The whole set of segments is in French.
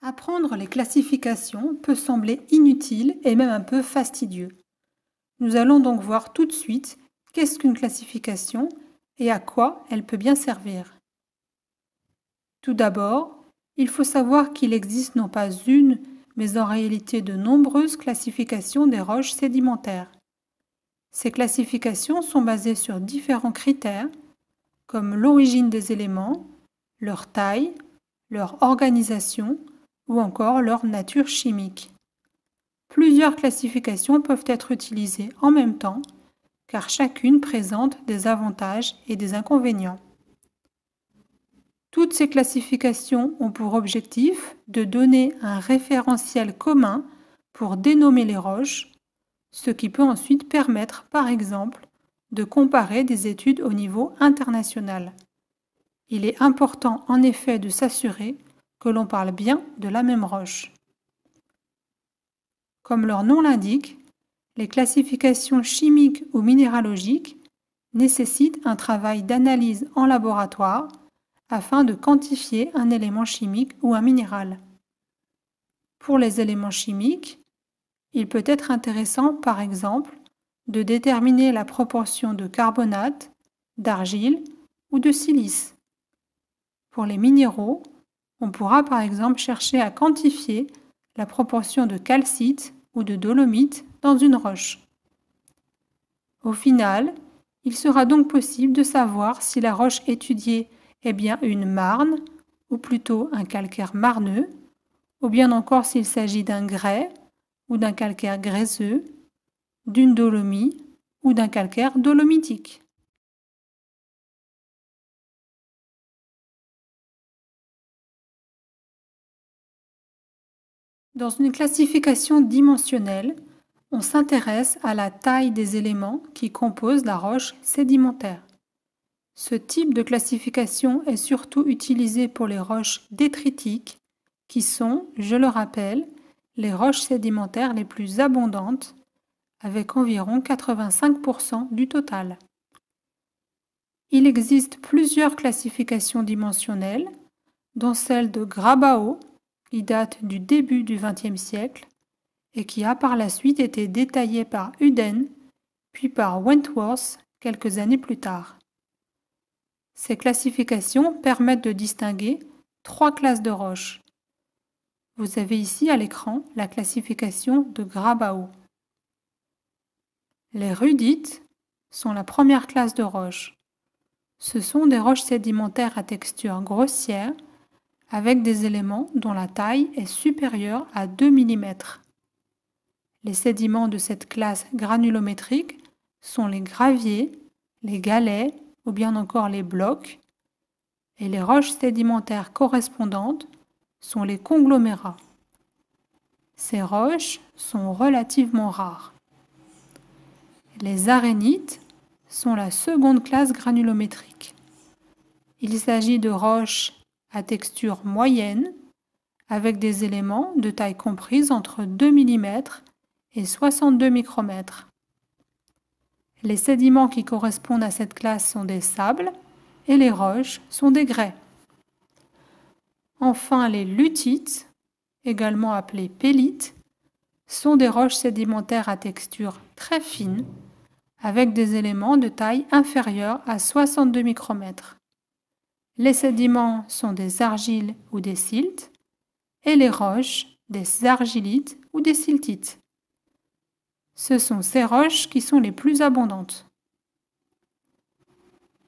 Apprendre les classifications peut sembler inutile et même un peu fastidieux. Nous allons donc voir tout de suite qu'est-ce qu'une classification et à quoi elle peut bien servir. Tout d'abord, il faut savoir qu'il existe non pas une, mais en réalité de nombreuses classifications des roches sédimentaires. Ces classifications sont basées sur différents critères, comme l'origine des éléments, leur taille, leur organisation ou encore leur nature chimique. Plusieurs classifications peuvent être utilisées en même temps car chacune présente des avantages et des inconvénients. Toutes ces classifications ont pour objectif de donner un référentiel commun pour dénommer les roches, ce qui peut ensuite permettre, par exemple, de comparer des études au niveau international. Il est important en effet de s'assurer que l'on parle bien de la même roche. Comme leur nom l'indique, les classifications chimiques ou minéralogiques nécessitent un travail d'analyse en laboratoire afin de quantifier un élément chimique ou un minéral. Pour les éléments chimiques, il peut être intéressant, par exemple, de déterminer la proportion de carbonate, d'argile ou de silice. Pour les minéraux, on pourra par exemple chercher à quantifier la proportion de calcite ou de dolomite dans une roche. Au final, il sera donc possible de savoir si la roche étudiée est bien une marne, ou plutôt un calcaire marneux, ou bien encore s'il s'agit d'un grès ou d'un calcaire graisseux, d'une dolomie ou d'un calcaire dolomitique. Dans une classification dimensionnelle, on s'intéresse à la taille des éléments qui composent la roche sédimentaire. Ce type de classification est surtout utilisé pour les roches détritiques, qui sont, je le rappelle, les roches sédimentaires les plus abondantes, avec environ 85% du total. Il existe plusieurs classifications dimensionnelles, dont celle de Grabao, qui date du début du XXe siècle et qui a par la suite été détaillée par Uden, puis par Wentworth quelques années plus tard. Ces classifications permettent de distinguer trois classes de roches. Vous avez ici à l'écran la classification de Grabau. Les rudites sont la première classe de roches. Ce sont des roches sédimentaires à texture grossière avec des éléments dont la taille est supérieure à 2 mm. Les sédiments de cette classe granulométrique sont les graviers, les galets, ou bien encore les blocs, et les roches sédimentaires correspondantes sont les conglomérats. Ces roches sont relativement rares. Les arénites sont la seconde classe granulométrique. Il s'agit de roches à texture moyenne avec des éléments de taille comprise entre 2 mm et 62 micromètres. Les sédiments qui correspondent à cette classe sont des sables et les roches sont des grès. Enfin, les lutites, également appelées pellites, sont des roches sédimentaires à texture très fine avec des éléments de taille inférieure à 62 micromètres. Les sédiments sont des argiles ou des siltes et les roches des argilites ou des siltites. Ce sont ces roches qui sont les plus abondantes.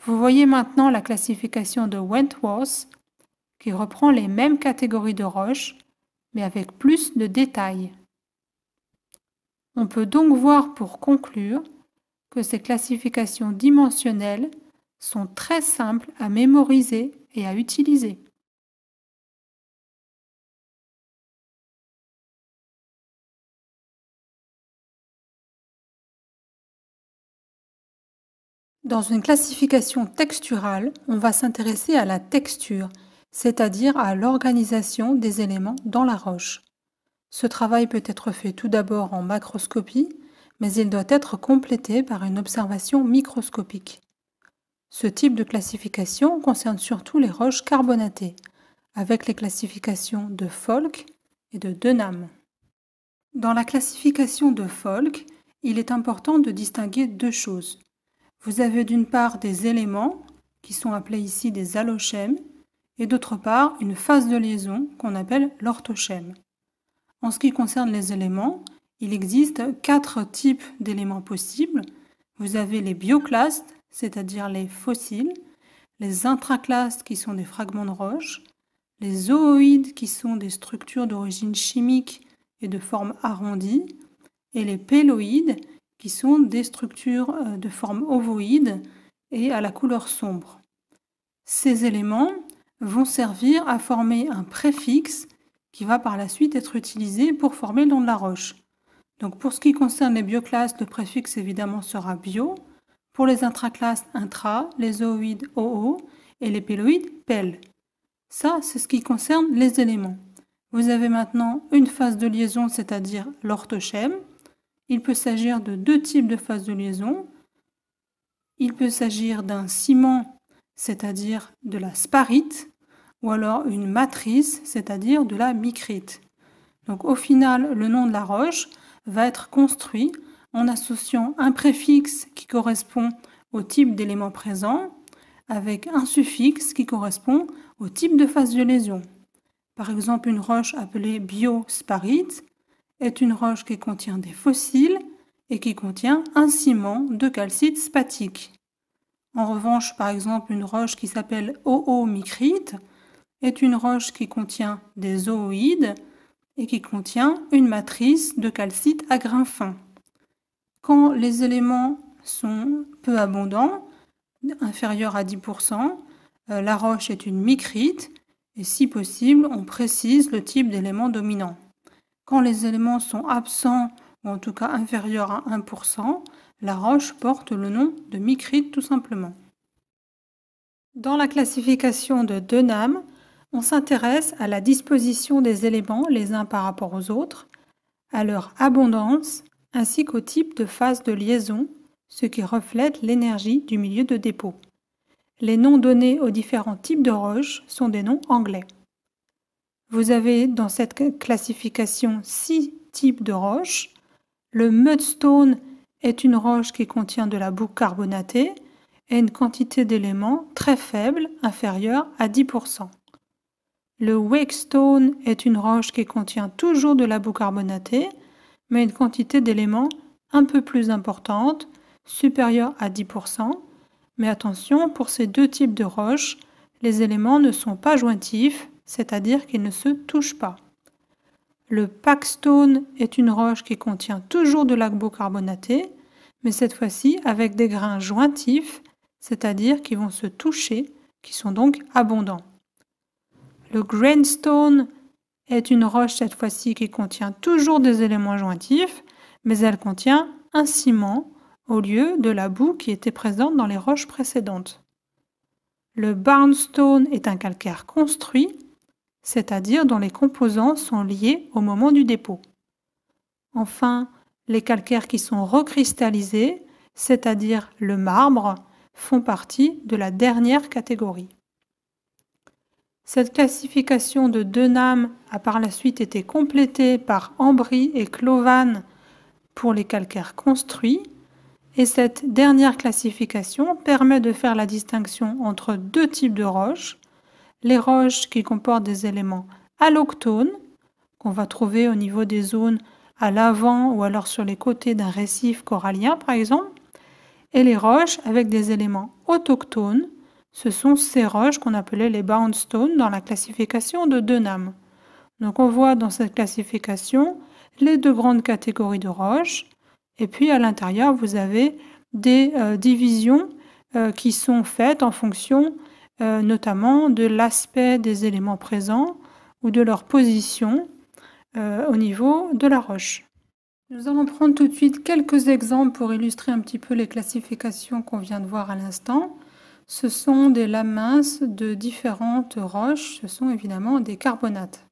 Vous voyez maintenant la classification de Wentworth qui reprend les mêmes catégories de roches mais avec plus de détails. On peut donc voir pour conclure que ces classifications dimensionnelles sont très simples à mémoriser et à utiliser. Dans une classification texturale, on va s'intéresser à la texture, c'est-à-dire à, l'organisation des éléments dans la roche. Ce travail peut être fait tout d'abord en macroscopie, mais il doit être complété par une observation microscopique. Ce type de classification concerne surtout les roches carbonatées, avec les classifications de Folk et de Denham. Dans la classification de Folk, il est important de distinguer deux choses. Vous avez d'une part des éléments, qui sont appelés ici des allochèmes, et d'autre part une phase de liaison qu'on appelle l'orthochème. En ce qui concerne les éléments, il existe quatre types d'éléments possibles. Vous avez les bioclastes, c'est-à-dire les fossiles, les intraclastes qui sont des fragments de roche, les zooïdes qui sont des structures d'origine chimique et de forme arrondie, et les péloïdes qui sont des structures euh, de forme ovoïde et à la couleur sombre. Ces éléments vont servir à former un préfixe qui va par la suite être utilisé pour former le nom de la roche. Donc pour ce qui concerne les bioclastes, le préfixe évidemment sera bio. Pour les intraclastes, intra, les zooïdes, oo et les péloïdes, pel. Ça, c'est ce qui concerne les éléments. Vous avez maintenant une phase de liaison, c'est-à-dire l'orthochème. Il peut s'agir de deux types de phases de liaison. Il peut s'agir d'un ciment, c'est-à-dire de la sparite, ou alors une matrice, c'est-à-dire de la micrite. Donc au final, le nom de la roche va être construit en associant un préfixe qui correspond au type d'élément présent avec un suffixe qui correspond au type de phase de lésion. Par exemple, une roche appelée biosparite est une roche qui contient des fossiles et qui contient un ciment de calcite spatique. En revanche, par exemple, une roche qui s'appelle oomicrite est une roche qui contient des zooïdes et qui contient une matrice de calcite à grains fins. Quand les éléments sont peu abondants, inférieurs à 10%, euh, la roche est une micrite et si possible, on précise le type d'élément dominant. Quand les éléments sont absents ou en tout cas inférieurs à 1%, la roche porte le nom de micrite tout simplement. Dans la classification de Denham, on s'intéresse à la disposition des éléments les uns par rapport aux autres, à leur abondance ainsi qu'au type de phase de liaison, ce qui reflète l'énergie du milieu de dépôt. Les noms donnés aux différents types de roches sont des noms anglais. Vous avez dans cette classification six types de roches. Le mudstone est une roche qui contient de la boue carbonatée et une quantité d'éléments très faible, inférieure à 10%. Le wakestone est une roche qui contient toujours de la boue carbonatée, une quantité d'éléments un peu plus importante, supérieure à 10%. Mais attention, pour ces deux types de roches, les éléments ne sont pas jointifs, c'est-à-dire qu'ils ne se touchent pas. Le packstone est une roche qui contient toujours de carbonatée, mais cette fois-ci avec des grains jointifs, c'est-à-dire qui vont se toucher, qui sont donc abondants. Le grindstone est une roche cette fois-ci qui contient toujours des éléments jointifs, mais elle contient un ciment au lieu de la boue qui était présente dans les roches précédentes. Le barnstone est un calcaire construit, c'est-à-dire dont les composants sont liés au moment du dépôt. Enfin, les calcaires qui sont recristallisés, c'est-à-dire le marbre, font partie de la dernière catégorie. Cette classification de Denham a par la suite été complétée par Ambry et Clovan pour les calcaires construits, et cette dernière classification permet de faire la distinction entre deux types de roches, les roches qui comportent des éléments alloctones, qu'on va trouver au niveau des zones à l'avant ou alors sur les côtés d'un récif corallien par exemple, et les roches avec des éléments autochtones, ce sont ces roches qu'on appelait les boundstones dans la classification de Denham. Donc on voit dans cette classification les deux grandes catégories de roches, et puis à l'intérieur vous avez des euh, divisions euh, qui sont faites en fonction euh, notamment de l'aspect des éléments présents ou de leur position au niveau de la roche. Nous allons prendre tout de suite quelques exemples pour illustrer un petit peu les classifications qu'on vient de voir à l'instant. Ce sont des lames minces de différentes roches, ce sont évidemment des carbonates.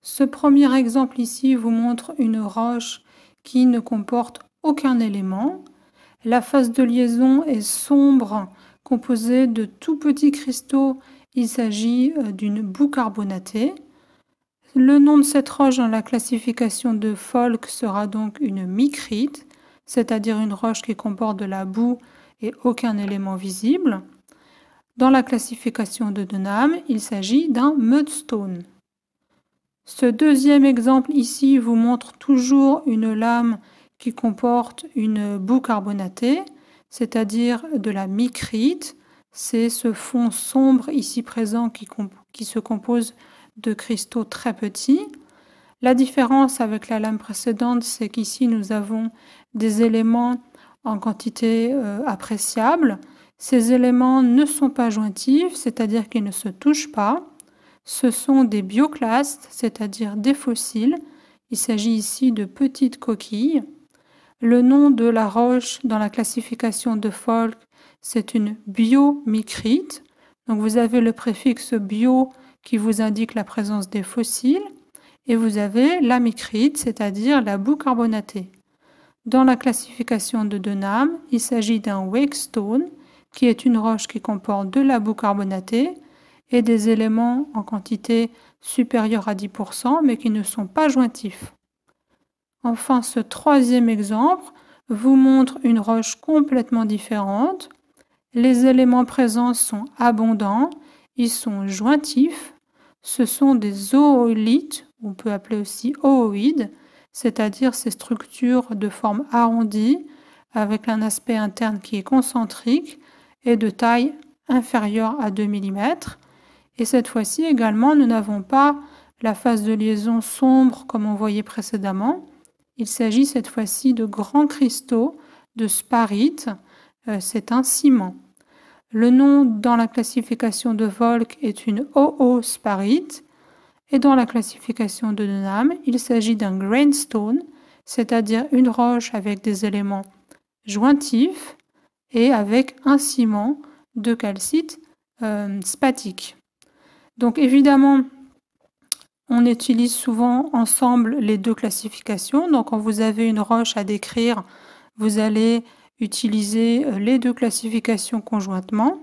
Ce premier exemple ici vous montre une roche qui ne comporte aucun élément. La phase de liaison est sombre composée de tout petits cristaux. Il s'agit euh, d'une boue carbonatée. Le nom de cette roche dans la classification de Folk sera donc une micrite, c'est-à-dire une roche qui comporte de la boue et aucun élément visible. Dans la classification de Denham, il s'agit d'un mudstone. Ce deuxième exemple ici vous montre toujours une lame qui comporte une boue carbonatée, c'est-à-dire de la micrite. C'est ce fond sombre ici présent qui, se compose de cristaux très petits. La différence avec la lame précédente, c'est qu'ici nous avons des éléments en quantité euh, appréciable. Ces éléments ne sont pas jointifs, c'est-à-dire qu'ils ne se touchent pas. Ce sont des bioclastes, c'est-à-dire des fossiles. Il s'agit ici de petites coquilles. Le nom de la roche dans la classification de Folk, c'est une biomicrite. Donc vous avez le préfixe bio qui vous indique la présence des fossiles et vous avez la micrite, c'est-à-dire la boue carbonatée. Dans la classification de Denham, il s'agit d'un wake stone, qui est une roche qui comporte de la boue carbonatée et des éléments en quantité supérieure à 10%, mais qui ne sont pas jointifs. Enfin, ce troisième exemple vous montre une roche complètement différente. Les éléments présents sont abondants, ils sont jointifs, ce sont des oolites, on peut appeler aussi ooïdes, c'est-à-dire ces structures de forme arrondie avec un aspect interne qui est concentrique et de taille inférieure à 2 mm. Et cette fois-ci également, nous n'avons pas la phase de liaison sombre comme on voyait précédemment. Il s'agit cette fois-ci de grands cristaux de sparite. Euh, c'est un ciment. Le nom dans la classification de Volk est une OO-sparite et dans la classification de Denham, il s'agit d'un grainstone, c'est-à-dire une roche avec des éléments jointifs et avec un ciment de calcite euh, spatique. Donc évidemment, on utilise souvent ensemble les deux classifications. Donc quand vous avez une roche à décrire, vous allez utiliser euh, les deux classifications conjointement.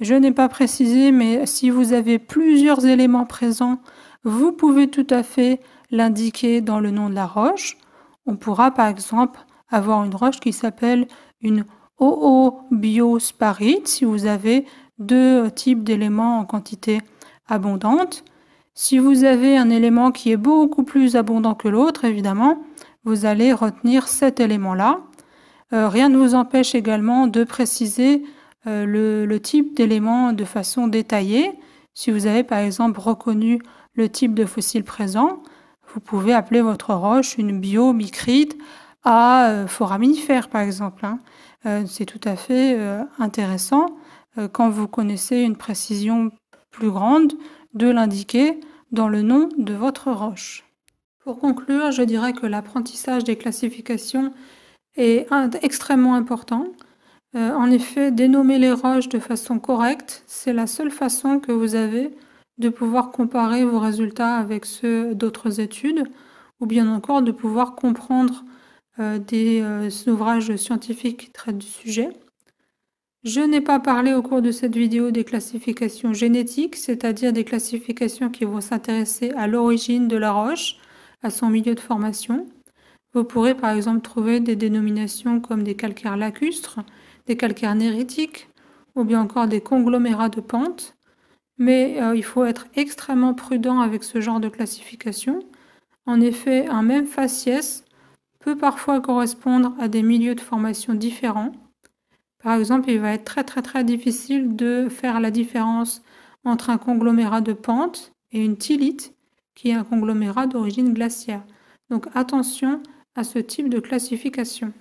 Je n'ai pas précisé, mais si vous avez plusieurs éléments présents vous pouvez tout à fait l'indiquer dans le nom de la roche. On pourra par exemple avoir une roche qui s'appelle une oobiosparite si vous avez deux types d'éléments en quantité abondante. Si vous avez un élément qui est beaucoup plus abondant que l'autre, évidemment, vous allez retenir cet élément-là. Euh, rien ne vous empêche également de préciser euh, le, le, type d'élément de façon détaillée. Si vous avez par exemple reconnu le type de fossile présent, vous pouvez appeler votre roche une biomicrite à euh, foraminifère, par exemple. Hein. Euh, c'est tout à fait euh, intéressant quand vous connaissez une précision plus grande de l'indiquer dans le nom de votre roche. Pour conclure, je dirais que l'apprentissage des classifications est extrêmement important. en effet, dénommer les roches de façon correcte, c'est la seule façon que vous avez de pouvoir comparer vos résultats avec ceux d'autres études, ou bien encore de pouvoir comprendre euh, des euh, ouvrages scientifiques qui traitent du sujet. Je n'ai pas parlé au cours de cette vidéo des classifications génétiques, c'est-à-dire des classifications qui vont s'intéresser à l'origine de la roche, à son milieu de formation. Vous pourrez par exemple trouver des dénominations comme des calcaires lacustres, des calcaires néritiques, ou bien encore des conglomérats de pentes. Mais euh, il faut être extrêmement prudent avec ce genre de classification. En effet, un même faciès peut parfois correspondre à des milieux de formation différents. Par exemple, il va être très très très difficile de faire la différence entre un conglomérat de pente et une thylite, qui est un conglomérat d'origine glaciaire. Donc attention à ce type de classification.